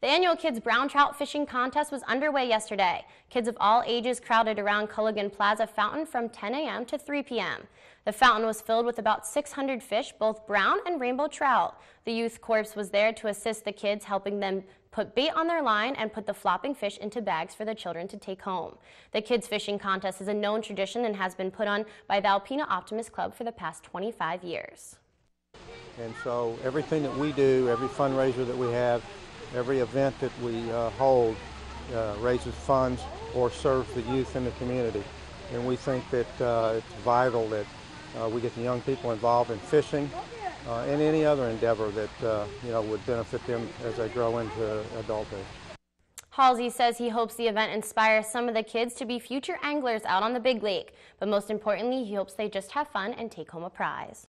The annual Kids Brown Trout Fishing Contest was underway yesterday. Kids of all ages crowded around Culligan Plaza Fountain from 10 a.m. to 3 p.m. The fountain was filled with about 600 fish, both brown and rainbow trout. The youth corps was there to assist the kids, helping them put bait on their line and put the flopping fish into bags for the children to take home. The kids fishing contest is a known tradition and has been put on by the Alpena Optimist Club for the past 25 years. And so everything that we do, every fundraiser that we have, every event that we uh, hold uh, raises funds or serves the youth in the community. And we think that uh, it's vital that uh, we get the young people involved in fishing uh, and any other endeavor that uh, you know would benefit them as they grow into adulthood. Halsey says he hopes the event inspires some of the kids to be future anglers out on the big lake, but most importantly, he hopes they just have fun and take home a prize.